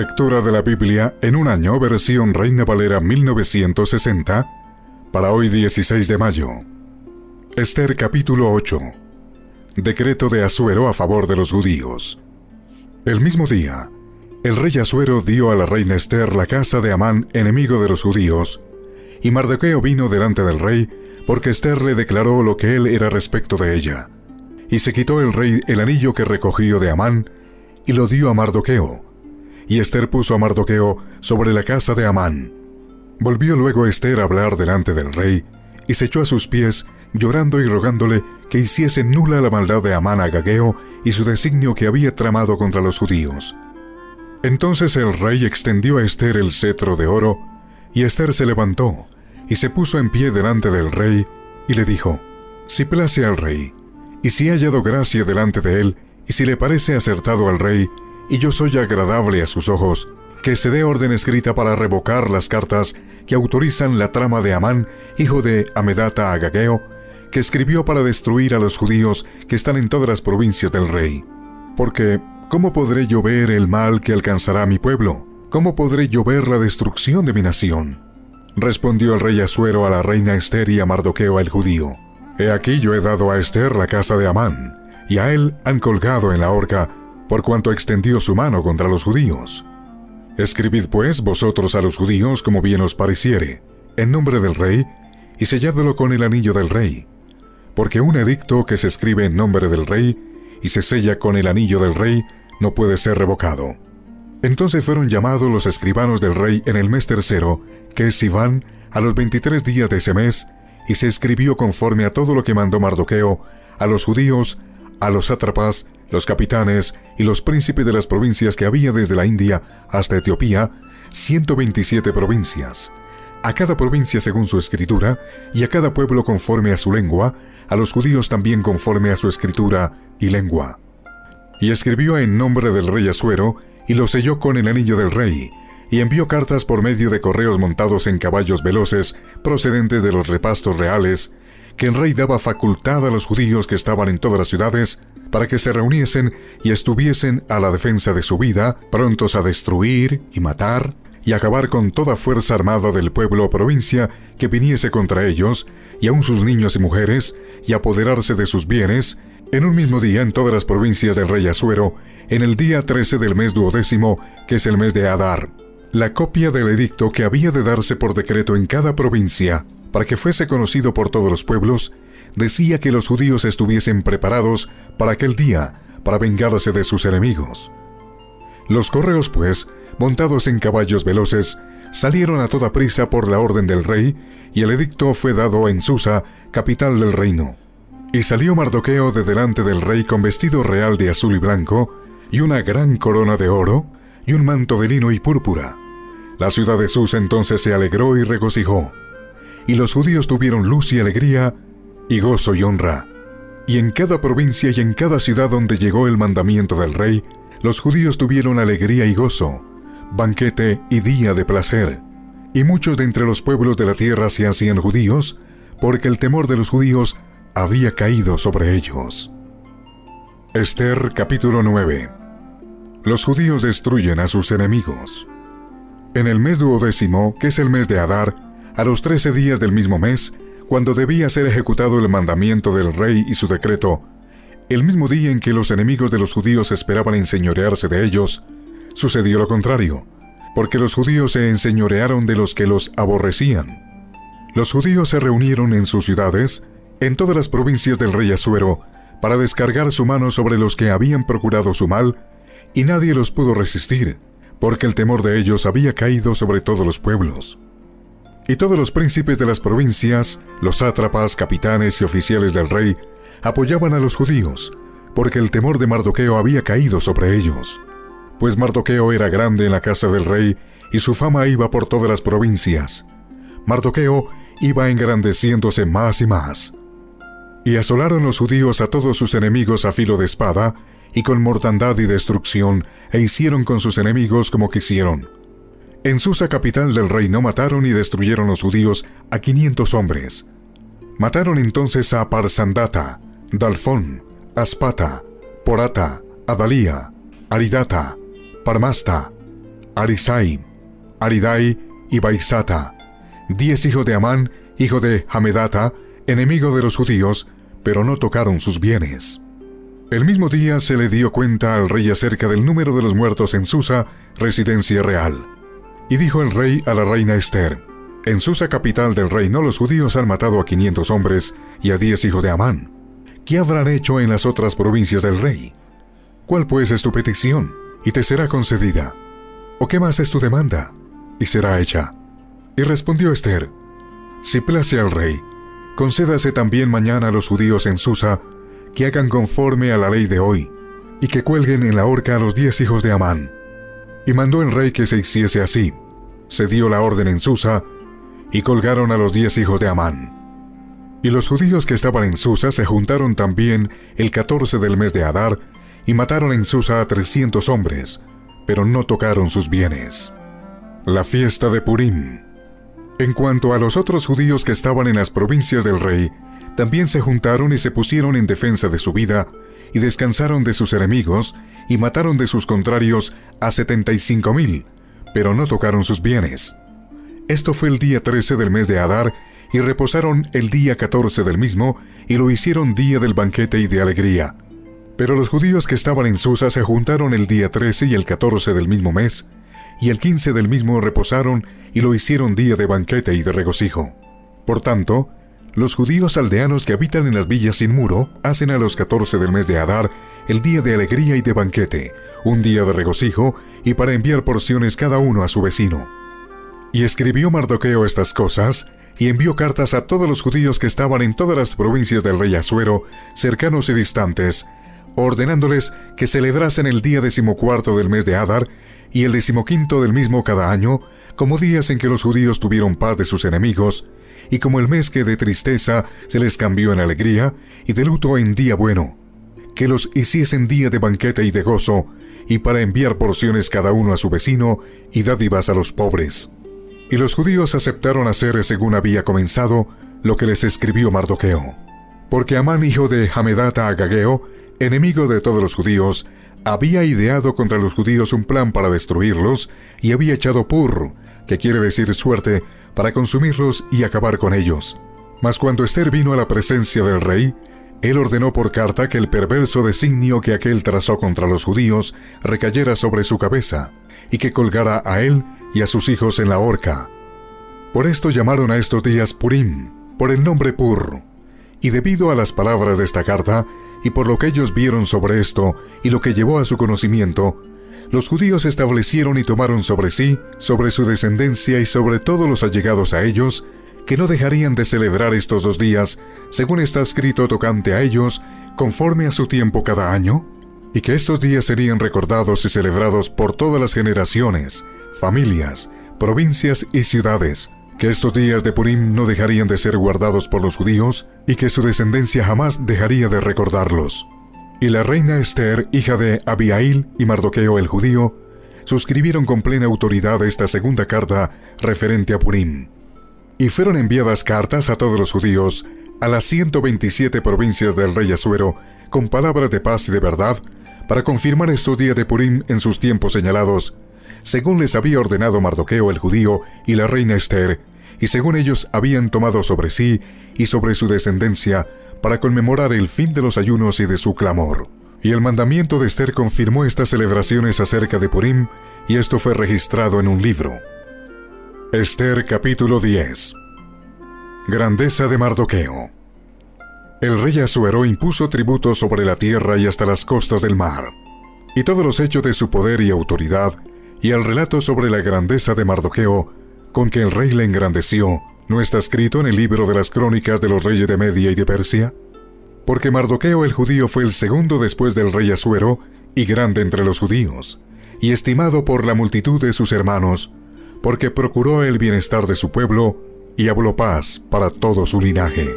Lectura de la Biblia en un año, versión Reina Valera 1960, para hoy 16 de mayo. Esther capítulo 8. Decreto de Asuero a favor de los judíos. El mismo día, el rey Asuero dio a la reina Esther la casa de Amán, enemigo de los judíos, y Mardoqueo vino delante del rey, porque Esther le declaró lo que él era respecto de ella. Y se quitó el rey el anillo que recogió de Amán, y lo dio a Mardoqueo y Esther puso a Mardoqueo sobre la casa de Amán. Volvió luego Esther a hablar delante del rey, y se echó a sus pies, llorando y rogándole que hiciese nula la maldad de Amán Agageo y su designio que había tramado contra los judíos. Entonces el rey extendió a Esther el cetro de oro, y Esther se levantó, y se puso en pie delante del rey, y le dijo, Si place al rey, y si ha hallado gracia delante de él, y si le parece acertado al rey, y yo soy agradable a sus ojos, que se dé orden escrita para revocar las cartas que autorizan la trama de Amán, hijo de Amedata Agageo, que escribió para destruir a los judíos que están en todas las provincias del rey. Porque, ¿cómo podré yo ver el mal que alcanzará a mi pueblo? ¿Cómo podré yo ver la destrucción de mi nación? Respondió el rey Asuero a la reina Esther y a Mardoqueo el judío. He aquí yo he dado a Esther la casa de Amán, y a él han colgado en la horca por cuanto extendió su mano contra los judíos. Escribid pues vosotros a los judíos como bien os pareciere, en nombre del rey, y selladlo con el anillo del rey, porque un edicto que se escribe en nombre del rey y se sella con el anillo del rey no puede ser revocado. Entonces fueron llamados los escribanos del rey en el mes tercero, que es Sivan, a los veintitrés días de ese mes, y se escribió conforme a todo lo que mandó Mardoqueo a los judíos, a los sátrapas, los capitanes y los príncipes de las provincias que había desde la India hasta Etiopía, 127 provincias, a cada provincia según su escritura, y a cada pueblo conforme a su lengua, a los judíos también conforme a su escritura y lengua. Y escribió en nombre del rey Asuero, y lo selló con el anillo del rey, y envió cartas por medio de correos montados en caballos veloces procedentes de los repastos reales, que el rey daba facultad a los judíos que estaban en todas las ciudades para que se reuniesen y estuviesen a la defensa de su vida, prontos a destruir y matar y acabar con toda fuerza armada del pueblo o provincia que viniese contra ellos, y aun sus niños y mujeres, y apoderarse de sus bienes, en un mismo día en todas las provincias del rey Asuero, en el día 13 del mes duodécimo, que es el mes de Adar. La copia del edicto que había de darse por decreto en cada provincia, para que fuese conocido por todos los pueblos, decía que los judíos estuviesen preparados para aquel día, para vengarse de sus enemigos. Los correos, pues, montados en caballos veloces, salieron a toda prisa por la orden del rey, y el edicto fue dado en Susa, capital del reino. Y salió Mardoqueo de delante del rey con vestido real de azul y blanco, y una gran corona de oro, y un manto de lino y púrpura. La ciudad de Susa entonces se alegró y regocijó y los judíos tuvieron luz y alegría, y gozo y honra. Y en cada provincia y en cada ciudad donde llegó el mandamiento del rey, los judíos tuvieron alegría y gozo, banquete y día de placer. Y muchos de entre los pueblos de la tierra se hacían judíos, porque el temor de los judíos había caído sobre ellos. Esther capítulo 9 Los judíos destruyen a sus enemigos. En el mes duodécimo, que es el mes de Adar, a los trece días del mismo mes, cuando debía ser ejecutado el mandamiento del rey y su decreto, el mismo día en que los enemigos de los judíos esperaban enseñorearse de ellos, sucedió lo contrario, porque los judíos se enseñorearon de los que los aborrecían. Los judíos se reunieron en sus ciudades, en todas las provincias del rey Asuero, para descargar su mano sobre los que habían procurado su mal, y nadie los pudo resistir, porque el temor de ellos había caído sobre todos los pueblos. Y todos los príncipes de las provincias, los sátrapas, capitanes y oficiales del rey, apoyaban a los judíos, porque el temor de Mardoqueo había caído sobre ellos. Pues Mardoqueo era grande en la casa del rey, y su fama iba por todas las provincias. Mardoqueo iba engrandeciéndose más y más. Y asolaron los judíos a todos sus enemigos a filo de espada, y con mortandad y destrucción, e hicieron con sus enemigos como quisieron en Susa, capital del reino, mataron y destruyeron los judíos a 500 hombres. Mataron entonces a Parsandata, Dalfón, Aspata, Porata, Adalía, Aridata, Parmasta, Arisai, Aridai y Baisata, diez hijos de Amán, hijo de Hamedata, enemigo de los judíos, pero no tocaron sus bienes. El mismo día se le dio cuenta al rey acerca del número de los muertos en Susa, residencia real. Y dijo el rey a la reina Esther, en Susa capital del reino los judíos han matado a 500 hombres y a 10 hijos de Amán. ¿Qué habrán hecho en las otras provincias del rey? ¿Cuál pues es tu petición? Y te será concedida. ¿O qué más es tu demanda? Y será hecha. Y respondió Esther, Si place al rey, concédase también mañana a los judíos en Susa que hagan conforme a la ley de hoy, y que cuelguen en la horca a los diez hijos de Amán. Y mandó el rey que se hiciese así. Se dio la orden en Susa, y colgaron a los diez hijos de Amán. Y los judíos que estaban en Susa se juntaron también el catorce del mes de Adar, y mataron en Susa a trescientos hombres, pero no tocaron sus bienes. La fiesta de Purim. En cuanto a los otros judíos que estaban en las provincias del rey, también se juntaron y se pusieron en defensa de su vida, y descansaron de sus enemigos, y mataron de sus contrarios a setenta y cinco mil, pero no tocaron sus bienes. Esto fue el día 13 del mes de Adar, y reposaron el día 14 del mismo, y lo hicieron día del banquete y de alegría. Pero los judíos que estaban en Susa se juntaron el día 13 y el 14 del mismo mes, y el 15 del mismo reposaron y lo hicieron día de banquete y de regocijo. Por tanto, los judíos aldeanos que habitan en las villas sin muro hacen a los 14 del mes de Adar el día de alegría y de banquete, un día de regocijo y para enviar porciones cada uno a su vecino. Y escribió Mardoqueo estas cosas, y envió cartas a todos los judíos que estaban en todas las provincias del rey Asuero, cercanos y distantes, ordenándoles que celebrasen el día decimocuarto del mes de Adar y el decimoquinto del mismo cada año, como días en que los judíos tuvieron paz de sus enemigos, y como el mes que de tristeza se les cambió en alegría, y de luto en día bueno, que los hiciesen día de banquete y de gozo, y para enviar porciones cada uno a su vecino, y dádivas a los pobres. Y los judíos aceptaron hacer según había comenzado lo que les escribió Mardoqueo. Porque Amán, hijo de Hamedata Agageo, enemigo de todos los judíos, había ideado contra los judíos un plan para destruirlos y había echado pur, que quiere decir suerte, para consumirlos y acabar con ellos. Mas cuando Esther vino a la presencia del rey, él ordenó por carta que el perverso designio que aquel trazó contra los judíos recayera sobre su cabeza, y que colgara a él y a sus hijos en la horca. Por esto llamaron a estos días Purim, por el nombre Pur. Y debido a las palabras de esta carta, y por lo que ellos vieron sobre esto, y lo que llevó a su conocimiento, los judíos establecieron y tomaron sobre sí, sobre su descendencia y sobre todos los allegados a ellos, que no dejarían de celebrar estos dos días, según está escrito tocante a ellos, conforme a su tiempo cada año, y que estos días serían recordados y celebrados por todas las generaciones, familias, provincias y ciudades, que estos días de Purim no dejarían de ser guardados por los judíos y que su descendencia jamás dejaría de recordarlos. Y la reina Esther, hija de Abiail y Mardoqueo el judío, suscribieron con plena autoridad esta segunda carta referente a Purim. Y fueron enviadas cartas a todos los judíos, a las 127 provincias del rey Asuero, con palabras de paz y de verdad, para confirmar estos días de Purim en sus tiempos señalados, según les había ordenado Mardoqueo el judío y la reina Esther, y según ellos habían tomado sobre sí y sobre su descendencia para conmemorar el fin de los ayunos y de su clamor. Y el mandamiento de Esther confirmó estas celebraciones acerca de Purim, y esto fue registrado en un libro. Esther capítulo 10 Grandeza de Mardoqueo El rey Asuero impuso tributo sobre la tierra y hasta las costas del mar, y todos los hechos de su poder y autoridad, y el relato sobre la grandeza de Mardoqueo, con que el rey le engrandeció, ¿No está escrito en el libro de las crónicas de los reyes de Media y de Persia? Porque Mardoqueo el judío fue el segundo después del rey Asuero y grande entre los judíos, y estimado por la multitud de sus hermanos, porque procuró el bienestar de su pueblo y habló paz para todo su linaje.